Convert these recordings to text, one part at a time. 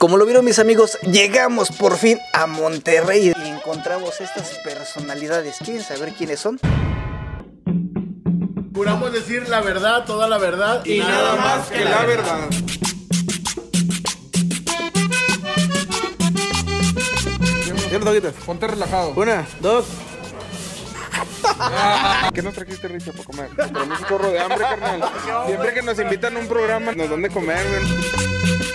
Como lo vieron mis amigos, llegamos por fin a Monterrey y encontramos estas personalidades. ¿Quieren saber quiénes son? Juramos decir la verdad, toda la verdad y nada más que la verdad. Toquitas. Ponte relajado. Una, dos. ¿Qué nos trajiste, Richard, para comer? Tenemos un chorro de hambre, carnal. Siempre que nos invitan a un programa, nos dan de comer, güey.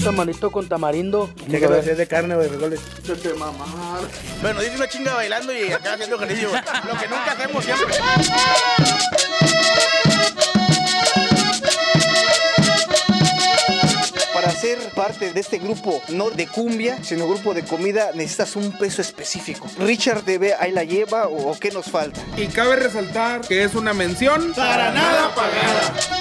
Tamalito con tamarindo. Qué gracias de carne, güey, frijoles. Bueno, dice una chinga bailando y acá haciendo ejercicio. Lo que nunca hacemos siempre. Para ser parte de este grupo, no de cumbia, sino grupo de comida, necesitas un peso específico. Richard TV ahí la lleva o, o qué nos falta. Y cabe resaltar que es una mención Para nada pagada.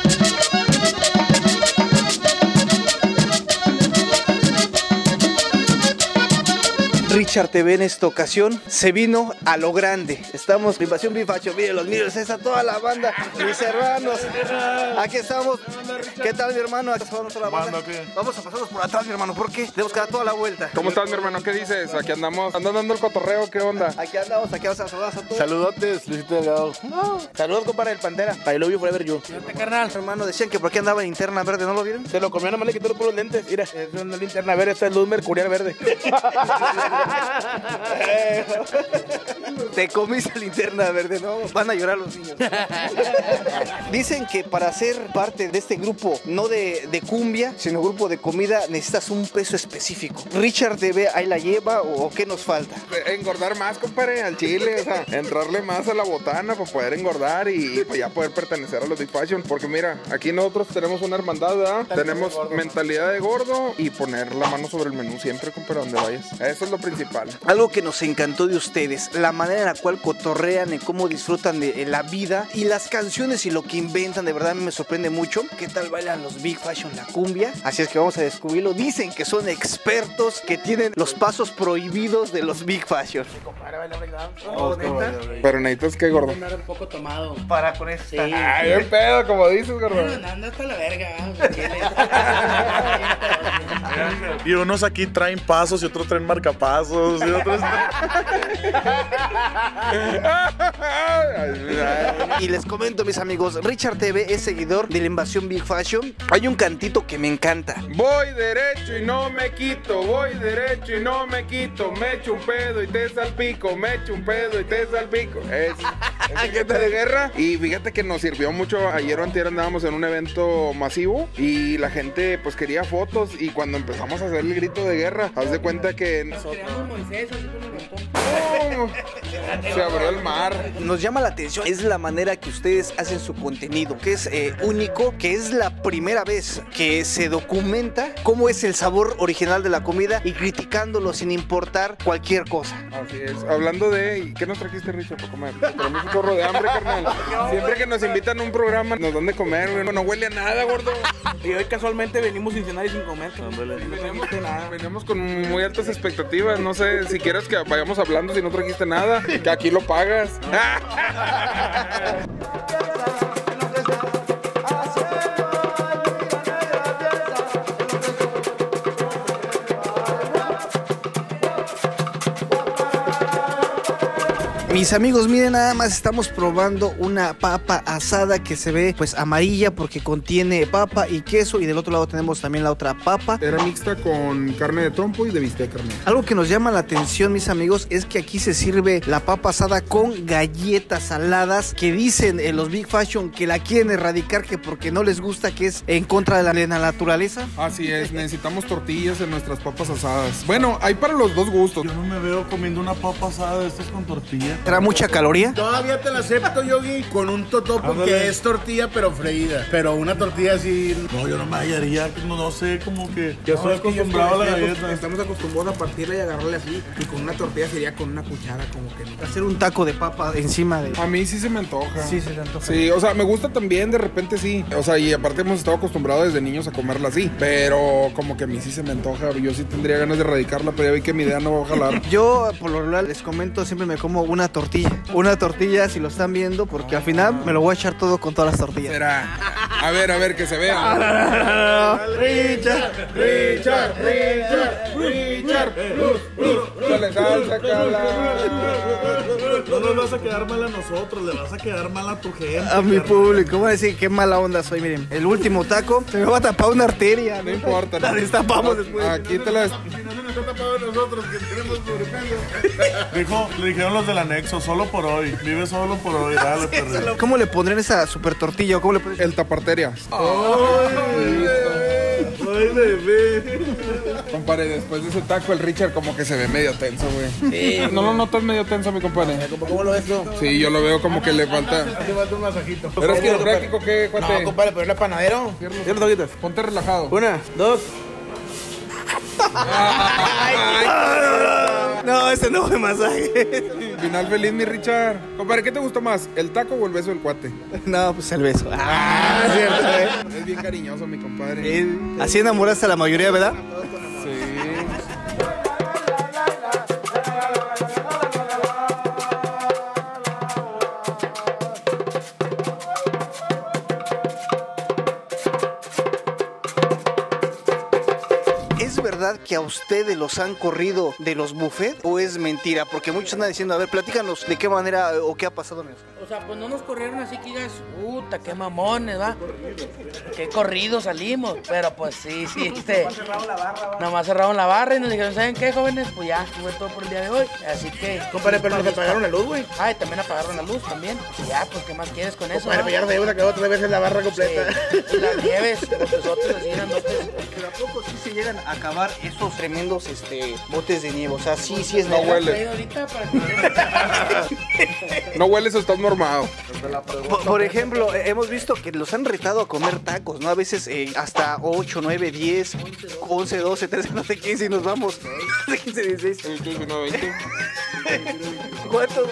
Richard TV en esta ocasión se vino a lo grande. Estamos en Invasión Bifacho, miren los miren, está toda la banda, mis hermanos. Aquí estamos. ¿Qué tal, mi hermano? Aquí la banda. Vamos a pasarnos por atrás, mi hermano, porque tenemos que dar toda la vuelta. ¿Cómo estás, mi hermano? ¿Qué dices? Aquí andamos, andando dando el cotorreo, ¿qué onda? Aquí andamos, aquí vamos a saludar a todos. Saludotes, Luisito Delgado. Saludos, compadre del Pantera. I love you forever you. carnal. Hermano, decían que por aquí andaba en linterna verde, ¿no lo vieron? Se lo comió, nomás le quitó los puros lentes. Mira, es una linterna verde, esta es luz mercurial verde. Te comiste linterna verde, ¿no? Van a llorar los niños. Dicen que para ser parte de este grupo, no de, de cumbia, sino grupo de comida, necesitas un peso específico. Richard TV ahí la lleva o, qué nos falta. Engordar más, compadre, al chile, o sea, entrarle más a la botana para poder engordar y, y, pues ya poder pertenecer a los Big Fashion. Porque mira, aquí nosotros tenemos una hermandad, ¿verdad? Tenemos mentalidad de gordo y poner la mano sobre el menú siempre, compadre, donde vayas. Eso es lo principal. Algo que nos encantó de ustedes, la manera en la cual cotorrean y cómo disfrutan de la vida y las canciones y lo que inventan, de verdad a mí me sorprende mucho. ¿Qué tal bailan los Big Fashion la cumbia? Así es que vamos a descubrirlo. Dicen que son expertos, que tienen los pasos prohibidos de los Big Fashion. Pero necesitas que gordo. Andar un poco tomado. Para con esta. Sí. Ay, bien pedo, como dices, gordo. Anda hasta la verga. Y unos aquí traen pasos y otros traen marcapasos y otros... Y les comento, mis amigos, Richard TV es seguidor de la invasión Big Fashion. Hay un cantito que me encanta. Voy derecho y no me quito, voy derecho y no me quito, me echo un pedo y te salpico, me echo un pedo y te salpico. Es, es de guerra. Y fíjate que nos sirvió mucho. Ayer o antier andábamos en un evento masivo y la gente pues quería fotos y cuando empezamos a hacer el grito de guerra, haz de cuenta que Creamos Moisés, así como ¡Oh! se abrió el mar. Nos llama la atención, es la manera que ustedes hacen su contenido, que es eh, único, que es la primera vez que se documenta cómo es el sabor original de la comida y criticándolo sin importar cualquier cosa. Así es. Hablando de, ¿y ¿qué nos trajiste, Richard, para comer? Tenemos un chorro de hambre, carnal. Siempre que nos invitan a un programa, nos dan de comer, güey. No huele a nada, gordo. Y hoy casualmente venimos sin cenar y sin comer. cabrón. No trajiste nada. Venimos con muy altas expectativas. No sé si quieres que vayamos hablando si no trajiste nada, que aquí lo pagas. Mis amigos, miren nada más, estamos probando una papa asada que se ve pues amarilla porque contiene papa y queso y del otro lado tenemos también la otra papa. Era mixta con carne de trompo y de bistec, carnal. Algo que nos llama la atención, mis amigos, es que aquí se sirve la papa asada con galletas saladas que dicen en los Big Fashion que la quieren erradicar que porque no les gusta, que es en contra de la, de la naturaleza. Así es, necesitamos tortillas en nuestras papas asadas. Bueno, hay para los dos gustos. Yo no me veo comiendo una papa asada de estas con tortilla. ¿Trae mucha caloría? Todavía te la acepto, Yogi, con un totopo Ándale. que es tortilla pero freída. Pero una tortilla así. No, yo no me hallaría, no, no sé, como que ya estoy acostumbrado a la galleta. Estamos acostumbrados a partirla y agarrarle así. Y con una tortilla sería con una cuchara, como que no. Hacer un taco de papa encima de... A mí sí se me antoja. Sí, se te antoja. Sí, o sea, me gusta también, de repente sí. O sea, y aparte hemos estado acostumbrados desde niños a comerla así. Pero como que a mí sí se me antoja. Yo sí tendría ganas de erradicarla, pero ya vi que mi idea no va a jalar. Yo, por lo regular, les comento, siempre me como una tortilla. Una tortilla, si lo están viendo, porque al final me lo voy a echar todo con todas las tortillas. Será. A ver, a ver, que se vea. Richard, Richard, Richard, Richard. Dale salsa, cala. No nos vas a quedar mal a nosotros, le vas a quedar mal a tu gente. a mi carnal. público. ¿Cómo decir qué mala onda soy? Miren, el último taco se me va a tapar una arteria. No importa. La destapamos después. Aquí te la. Si no se nos ha tapado nosotros que tenemos. Dijo, le dijeron los del anexo, solo por hoy. Vive solo por hoy, dale. ¿Cómo le pondrían esa super tortilla? ¿Cómo le? El taparteria. Ay, bebé. Compadre, después de ese taco, el Richard como que se ve medio tenso, güey. ¿No lo notas medio tenso, mi compadre? ¿Cómo lo ves tú? Sí, yo lo veo como que le falta. Hace falta un masajito. ¿Eres quiropráctico qué, No, cuate? compadre, pero era panadero. Cierra los. Ponte relajado. Una, dos. No, ese no fue masaje. Final feliz, mi Richard. Compadre, ¿qué te gustó más? ¿El taco o el beso del cuate? No, pues el beso. Ah, cierto, ¿eh? Es bien cariñoso, mi compadre. Así enamoraste a la mayoría, ¿verdad? Que a ustedes los han corrido de los buffets o es mentira? Porque muchos andan diciendo, a ver, platícanos de qué manera o qué ha pasado. O sea, pues no nos corrieron así que digas, puta, qué mamones, va. Qué corrido salimos. Pero pues sí, sí, este. Nada más cerraron la barra y nos dijeron, ¿saben qué, jóvenes? Pues ya, fue todo por el día de hoy. Así que. Compadre, pero nos apagaron la luz, güey. Ay, también apagaron la luz también. Pues ya, pues, ¿qué más quieres con eso? Compadre, pero ya nos habíamos acabado tres veces la barra completa. Sí. Y las nieves, los besotes así grandotes. Pero ¿a poco sí se llegan a acabar esos tremendos este, botes de nieve? O sea, sí, sí es No huele. Traído ahorita para que- No hueles, estás Por, por ejemplo, eh, hemos visto que los han retado a comer tacos, ¿no? A veces eh, hasta 8, 9, 10, 11, 12, 13, no sé 15 y nos vamos. 15, 16. El 19, 20. ¿Cuántos?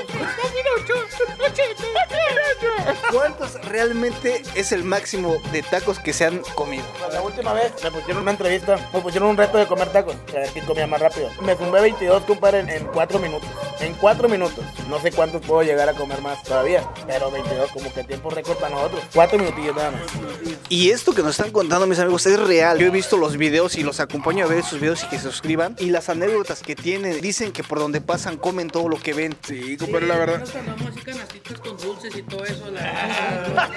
¿Cuántos realmente es el máximo de tacos que se han comido? La última vez me pusieron una entrevista, me pusieron un reto de comer tacos, a ver quién comía más rápido. Me fumé 22, compadre, en, en 4 minutos. En 4 minutos. No sé cuántos puedo llegar a comer más todavía, pero 22 como que tiempo récord para nosotros. 4 minutillos nada más. Y esto que nos están contando mis amigos es real. Yo he visto los videos y los acompaño a ver sus videos y que se suscriban. Y las anécdotas que tienen, dicen que por donde pasan comen todo lo que ven. Sí, compadre, la verdad. Nosotros andamos así canastitas con dulces y todo eso. La...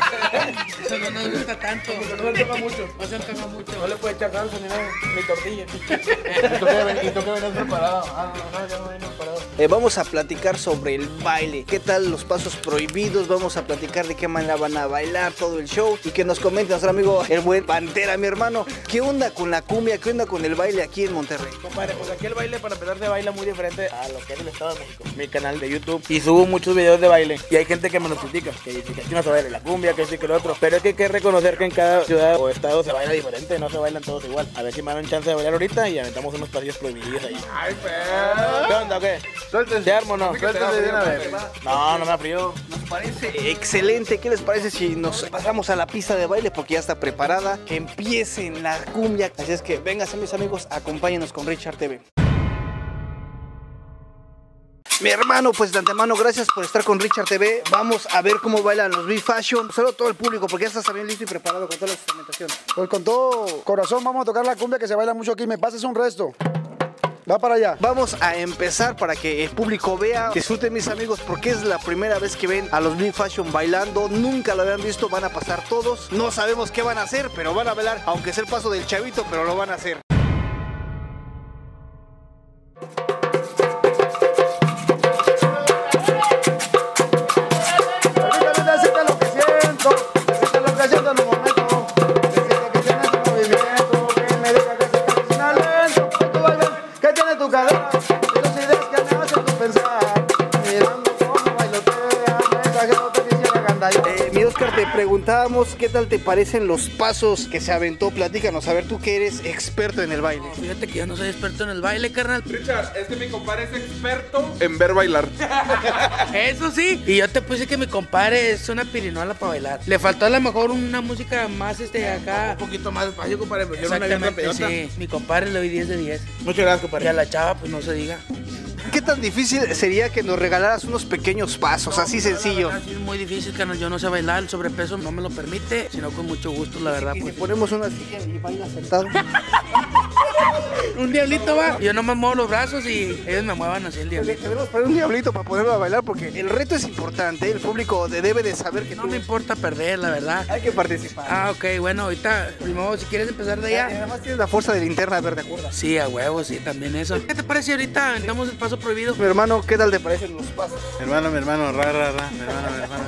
eso no nos gusta tanto. No se antoja mucho. No se antoja mucho. No le puede echar salsa ni nada, ni tortilla. ¿Y tú que ven- y tú que venías preparado? Ah, no, no, ya no venía preparado. Eh, vamos a platicar sobre el baile, qué tal los pasos prohibidos, vamos a platicar de qué manera van a bailar todo el show y que nos comente nuestro amigo el buen Pantera, mi hermano, qué onda con la cumbia, qué onda con el baile aquí en Monterrey. Compadre, pues aquí el baile para empezar se baila muy diferente a lo que es el Estado de México. Mi canal de YouTube. Y subo muchos videos de baile. Y hay gente que me los critica. Que dice que aquí no se baila la cumbia, que sí que lo otro. Pero es que hay que reconocer que en cada ciudad o estado se baila diferente. No se bailan todos igual. A ver si me dan chance de bailar ahorita y aventamos unos pasillos prohibidos ahí. Ay, perro. ¿Qué onda o qué? ¿Se armo no? Suéltense de una vez. No, no me frío. Nos parece excelente, ¿qué les parece si nos pasamos a la pista de baile porque ya está preparada, que empiecen la cumbia, así es que vénganse mis amigos, acompáñenos con Richard TV. Mi hermano, pues de antemano, gracias por estar con Richard TV. Vamos a ver cómo bailan los Big Fashion. Solo todo el público, porque ya estás también listo y preparado con toda la instrumentación. Pues con todo corazón vamos a tocar la cumbia que se baila mucho aquí. Me pases un resto. Va para allá. Vamos a empezar para que el público vea, disfruten mis amigos, porque es la primera vez que ven a los Big Fashion bailando. Nunca lo habían visto, van a pasar todos. No sabemos qué van a hacer, pero van a bailar, aunque sea el paso del chavito, pero lo van a hacer. Preguntábamos qué tal te parecen los pasos que se aventó. Platícanos, a ver, tú que eres experto en el baile. Fíjate que yo no soy experto en el baile, carnal. Richard, es que mi compadre es experto en ver bailar. Eso sí. Y yo te puse que mi compadre es una pirinola para bailar. Le faltó a lo mejor una música más este acá. Un poquito más despacio, compadre. Pero yo no Exactamente, sí. Mi compadre le doy 10 de 10. Muchas gracias, Y a compadre. la chava, pues no se diga. ¿Qué tan difícil sería que nos regalaras unos pequeños pasos, así sencillo? Verdad, sí, es muy difícil, canal. Yo no sé bailar, el sobrepeso no me lo permite, sino con mucho gusto, la verdad. Y Pues. ponemos una silla y bailas sentado. Un diablito va. Yo no me muevo los brazos y ellos me muevan así el diablito. Debemos poner un diablito para ponerlo a bailar porque el reto es importante. El público de- debe de saber que No tú- me importa perder, la verdad. hay que participar. Ah, ok, bueno, ahorita, primero, si quieres empezar de Y allá. además tienes la fuerza de linterna verde, ¿acuerdas? Sí, a huevo, sí, también eso. ¿Qué te parece ahorita? Damos el paso prohibido. Mi hermano, ¿qué tal te parecen los pasos? Mi hermano, mi hermano, ra, ra, ra, mi hermano, mi hermano.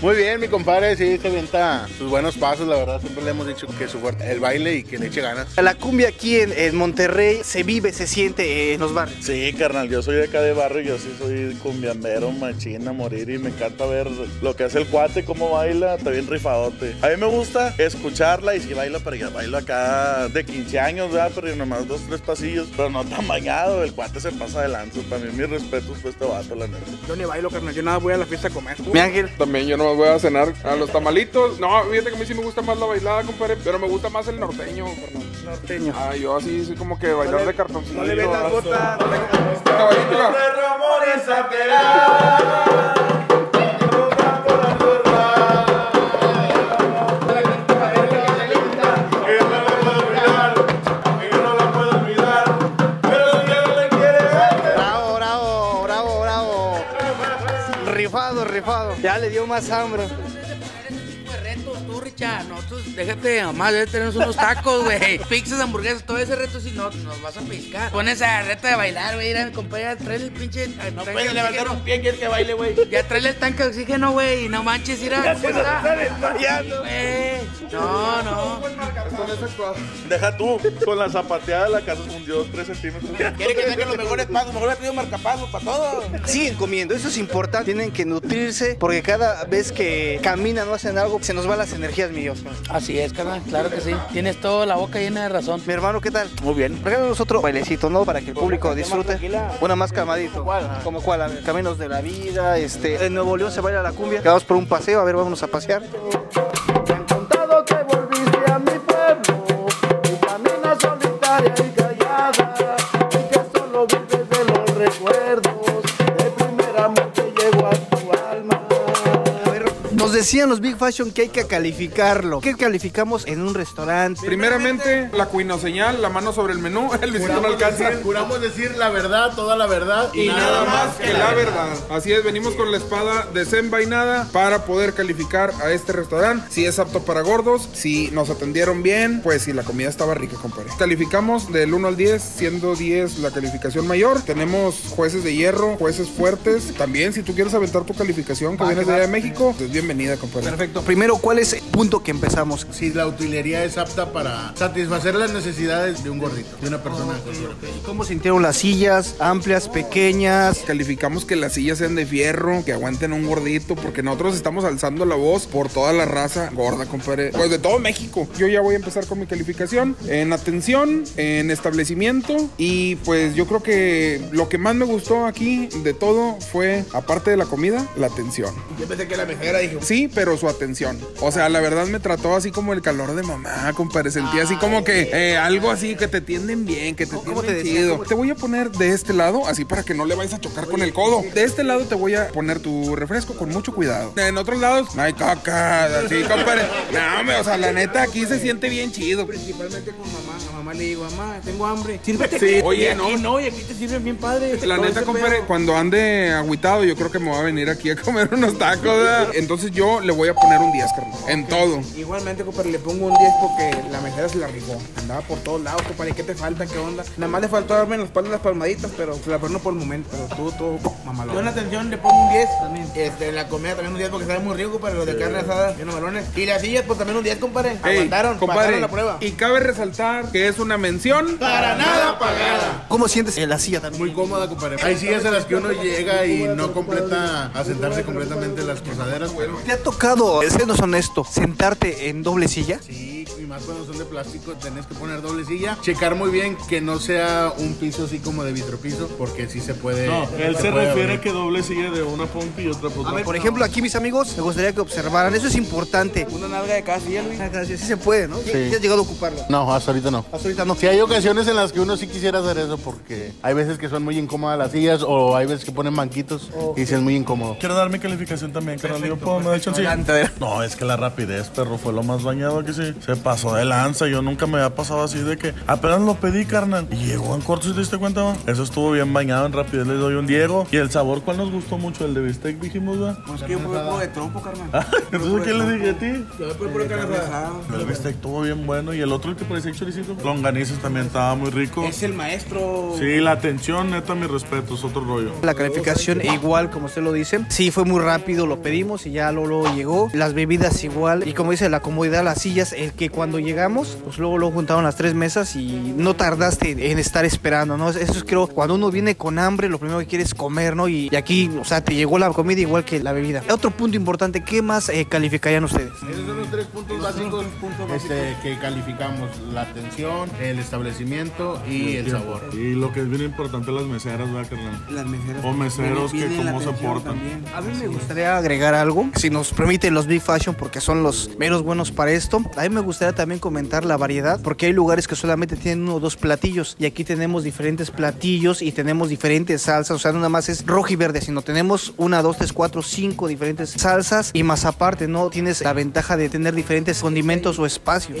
Muy bien, mi compadre, sí, se avienta sus buenos pasos, la verdad. Siempre le hemos dicho que su fuerte, el baile y que le eche ganas. La cumbia aquí en, en Monterrey se vive, se siente eh, en los barrios. Sí, carnal, yo soy de acá de barrio, yo sí soy cumbiambero, machina, morir y me encanta ver lo que hace el cuate, cómo baila, está bien rifadote. A mí me gusta escucharla y si baila, pero ya bailo acá de 15 años, ¿verdad? Pero nomás dos, tres pasillos, pero no tan bañado, el cuate se pasa de lanza. También mis respetos por este vato, la neta. Yo ni bailo, carnal. Yo nada voy a la fiesta a comer. Mi ángel, También yo no me voy a cenar a los tamalitos. No, fíjate que a mí sí me gusta más la bailada, compadre, pero me gusta más el norteño, norteño. Ah, yo así, soy como que bailar de cartoncillo. No le ves las botas. Caballito, Bravo, dio más hambre. retos, tú, Richard. Nosotros, déjate, mamá, debe tener unos tacos, güey. Pizzas, hamburguesas, todo ese reto, si no, nos vas a piscar. Pones a reto de bailar, güey. Mira, compadre, trae el pinche. No Puedes levantar un pie, quieres que baile, güey. Ya trae el tanque de oxígeno, güey. y No manches, mira. ¿cómo está? Güey. No, no. Deja tú, con la zapateada la casa hundió 3 centímetros. Quiere que saquen los mejores pasos. Mejor ha traído marcapasos para todo. Siguen comiendo, eso es importante. Tienen que nutrirse porque cada vez que caminan o hacen algo, se nos van las energías, mi Dios. Así es, carnal, claro que sí. Tienes toda la boca llena de razón. Mi hermano, ¿qué tal? Muy bien. Regálanos otro bailecito, ¿no? Para que el público disfrute. Una más calmadito. ¿Como cuál? A ver, Caminos de la vida, este... En Nuevo León se baila la cumbia. Quedamos por un paseo, a ver, vámonos a pasear. Decían los Big Fashion que hay que calificarlo. ¿Qué calificamos en un restaurante? Primeramente, la cuinoseñal, la mano sobre el menú, el Luisito no alcanza. Juramos decir la verdad, toda la verdad Y nada más que la verdad. Así es, venimos con la espada desenvainada para poder calificar a este restaurante. Si es apto para gordos, si nos atendieron bien, pues si la comida estaba rica, compadre. Calificamos del 1 al 10, siendo 10 la calificación mayor. Tenemos jueces de hierro, jueces fuertes. También, si tú quieres aventar tu calificación que vienes de allá de México, pues bienvenida, Perfecto. Primero, ¿cuál es el punto que empezamos? Si la utilería es apta para satisfacer las necesidades de un gordito, de una persona sobrepeso. ¿Cómo sintieron las sillas? ¿Amplias, pequeñas? Calificamos que las sillas sean de fierro, que aguanten un gordito, porque nosotros estamos alzando la voz por toda la raza gorda, compadre. Pues de todo México. Yo ya voy a empezar con mi calificación en atención, en establecimiento y pues yo creo que lo que más me gustó aquí de todo fue, aparte de la comida, la atención. Yo pensé que la mejera, dije, Sí, pero su atención. O sea, la verdad me trató así como el calor de mamá, compadre. Sentí así como que eh, algo así que te tienden bien, que te ¿Cómo tienden te chido. ¿Cómo te- voy a poner de este lado, así para que no le vayas a chocar con el codo. De este lado te voy a poner tu refresco con mucho cuidado. En otros lados, no hay caca, así, compadre. No, o sea, la neta aquí se siente bien chido. principalmente con mamá. A mamá le digo, mamá, tengo hambre. Sírvete. Sí, oye, aquí no. no, y aquí te sirven bien padre. La neta, compadre, cuando ande agüitado, yo creo que me va a venir aquí a comer unos tacos. ¿verdad? Entonces yo le voy a poner un 10, carnal. En todo. Igualmente, compadre, le pongo un 10 porque la mejera se la rifó. Andaba por todos lados, compadre. ¿Qué te falta? ¿Qué onda? Nada más le faltó darme en la espalda las palmaditas, pero se la perno por el momento. Pero tú, todo mamalón. Yo en la atención le pongo un 10 también. Este, la comida también un 10 porque sabe muy rico, compadre. Lo de carne asada, bien malones. Y las sillas, pues también un 10, compadre. Ey, Aguantaron, pasaron la prueba. Y cabe resaltar que es una mención. Para nada pagada. ¿Cómo sientes en la silla también? Muy cómoda, compadre. Hay sillas a las que uno llega y no completa a sentarse completamente las posaderas, pero ¿Te ¿Te ha tocado, siendo honesto, sentarte en doble silla? Sí, más cuando son de plástico tenés que poner doble silla. Checar muy bien que no sea un piso así como de vitropiso, porque sí se puede. No, él se refiere abrir. que doble silla de una pompa y otra pompa. A ver, por ejemplo, aquí mis amigos, me gustaría que observaran, eso es importante. Una nalga de cada silla, Luis. Gracias, sí se puede, ¿no? Sí. has llegado a ocuparlo. No, hasta ahorita no. Hasta ahorita no. Sí, hay ocasiones en las que uno sí quisiera hacer eso porque hay veces que son muy incómodas las sillas o hay veces que ponen banquitos y sí es muy incómodo. Quiero dar mi calificación también, carnal. Yo puedo, me he hecho sí. No, es que la rapidez, perro, fue lo más bañado que sí. Se pasó de lanza. Yo nunca me había pasado así de que apenas lo pedí, carnal. Y llegó en corto, ¿sí te diste cuenta? va? Eso estuvo bien bañado en rapidez. Le doy un Diego. Y el sabor, ¿cuál nos gustó mucho? El de bistec, dijimos, ¿va? Pues que yo probé de trompo, carnal. Entonces, ¿qué le dije a ti? El bistec estuvo bien bueno. Y el otro, el que parecía choricito. Longanizas también estaba muy rico. Es el maestro. Sí, la atención, neta, mi respeto, es otro rollo. La calificación igual, como usted lo dice. Sí, fue muy rápido, lo pedimos y ya luego llegó. Las bebidas igual. Y como dice, la comodidad, las sillas, el que cuando llegamos, pues luego lo juntaron las tres mesas y no tardaste en estar esperando, ¿no? Eso es creo, cuando uno viene con hambre, lo primero que quiere es comer, ¿no? Y, y aquí, o sea, te llegó la comida igual que la bebida. Otro punto importante, ¿qué más eh, calificarían ustedes? Esos son los tres puntos básicos este, que calificamos: la atención, el establecimiento y el sabor. Y lo que es bien importante, las meseras, ¿verdad, carnal? Las meseras. O meseros que cómo se portan. también. A mí me gustaría agregar algo, si nos permiten los Big Fashion, porque son los menos buenos para esto. A mí me gustaría también comentar la variedad, porque hay lugares que solamente tienen uno o dos platillos, y aquí tenemos diferentes platillos y tenemos diferentes salsas, o sea, no nada más es rojo y verde, sino tenemos una, dos, tres, cuatro, cinco diferentes salsas, y más aparte, ¿no? Tienes la ventaja de tener diferentes condimentos o espacios.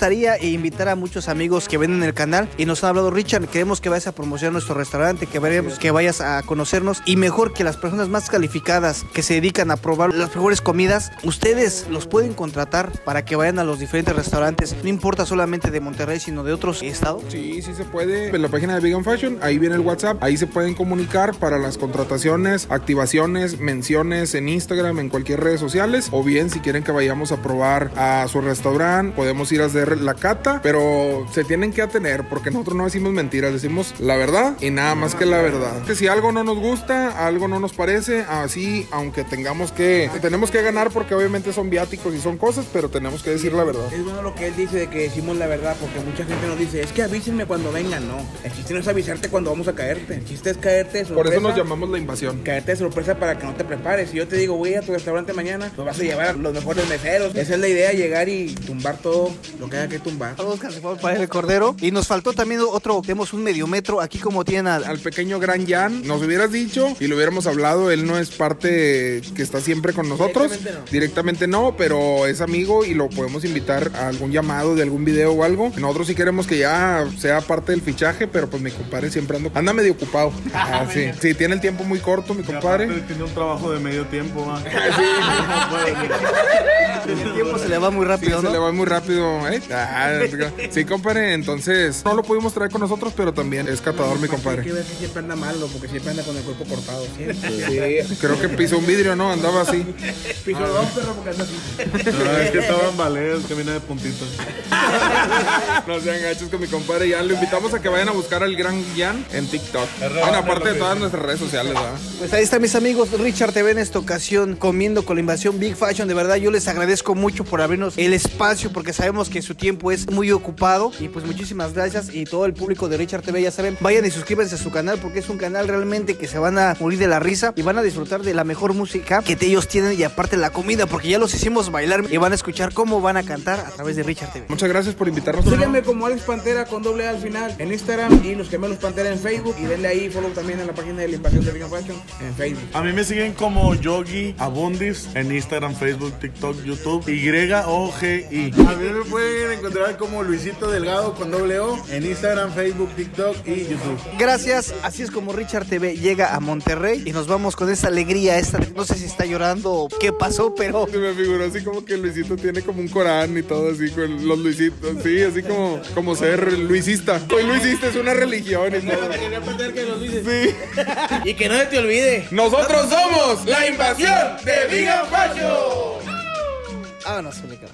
gustaría invitar a muchos amigos que ven en el canal y nos han hablado, Richard, queremos que vayas a promocionar nuestro restaurante, que veremos que vayas a conocernos y mejor que las personas más calificadas que se dedican a probar las mejores comidas, ustedes los pueden contratar para que vayan a los diferentes restaurantes, no importa solamente de Monterrey, sino de otros estados. Sí, sí se puede. En la página de Vegan Fashion, ahí viene el WhatsApp. Ahí se pueden comunicar para las contrataciones, activaciones, menciones en Instagram, en cualquier redes sociales. O bien, si quieren que vayamos a probar a su restaurante, podemos ir a hacer la cata. Pero se tienen que atener porque nosotros no decimos mentiras, decimos la verdad y nada más que la verdad. Que si algo no nos gusta, algo no nos parece, así, aunque tengamos que, tenemos que ganar porque obviamente son viáticos y son cosas, pero tenemos que decir la verdad. Es bueno lo que él dice de que decimos la verdad, porque mucha gente nos dice, es que avísenme cuando vengan, no. El chiste no es avisarte cuando vamos a caerte, el chiste es caerte de Por eso nos llamamos la invasión. Caerte de sorpresa para que no te prepares. Si yo te digo, voy a tu restaurante mañana, pues vas a llevar a los mejores meseros. Esa es la idea, llegar y tumbar todo lo que haya que tumbar. Saludos, Cancefón, para el Cordero. Y nos faltó también otro, tenemos un medio metro aquí como tienen al, al pequeño Gran Jan, nos hubieras dicho y lo hubiéramos hablado, él no es parte que está siempre con nosotros. Directamente no. Directamente no, pero es amigo y lo podemos invitar a algún llamado de algún video o algo. Nosotros sí queremos que ya sea parte del fichaje, pero pues mi compadre siempre ando, anda medio ocupado. Ah, sí. sí, tiene el tiempo muy corto, mi compadre. aparte tiene un trabajo de medio tiempo, va. el tiempo se le va muy Sí, rápido, se le ¿no? va muy rápido, ¿eh? Ah, sí, compadre, entonces no lo pudimos traer con nosotros, pero también es catador mi Hay que compadre. ver que siempre anda malo, porque siempre anda con el cuerpo cortado. Siempre. Sí, creo que pisó un vidrio, ¿no? Andaba así. Piso dos, perro, porque anda así. No, es que estaba en baleas, que viene de puntitas. No sean gachos con mi compadre Jan. Lo invitamos a que vayan a buscar al gran Jan en TikTok. Bueno, aparte de todas nuestras redes sociales, ¿verdad? Pues ahí están mis amigos. Richard TV en esta ocasión comiendo con la invasión Big Fashion. De verdad, yo les agradezco mucho por abrirnos el espacio porque sabemos que su tiempo es muy ocupado. Y pues muchísimas gracias. Y todo el público de Richard TV, ya saben, vayan y suscríbanse a su canal porque es un canal realmente que se van a morir de la risa y van a disfrutar de la mejor música que ellos tienen y aparte la comida porque ya los hicimos bailar y van a escuchar cómo van a cantar a través de Richard TV. Muchas gracias por invitarnos. Síganme como Alex Pantera con doble A al final en Instagram y los gemelos Pantera en Facebook y denle ahí follow también en la página de la invasión de Vegan Fashion en Facebook. A mí me siguen como Yogi Abundis en Instagram, Facebook, TikTok, YouTube. YouTube, Y-O-G-I. A mí me pueden encontrar como Luisito Delgado con doble O en Instagram, Facebook, TikTok y YouTube. Gracias, así es como Richard TV llega a Monterrey y nos vamos con esta alegría, esta, no sé si está llorando o qué pasó, pero Se me figuró así como que Luisito tiene como un Corán y todo así con los Luisitos. Sí, así como, como ser luisista. Soy luisista, es una religión y todo. Sí. Y que no se te olvide. Nosotros somos la invasión de Vegan Fashion. vámonos, Zuleika.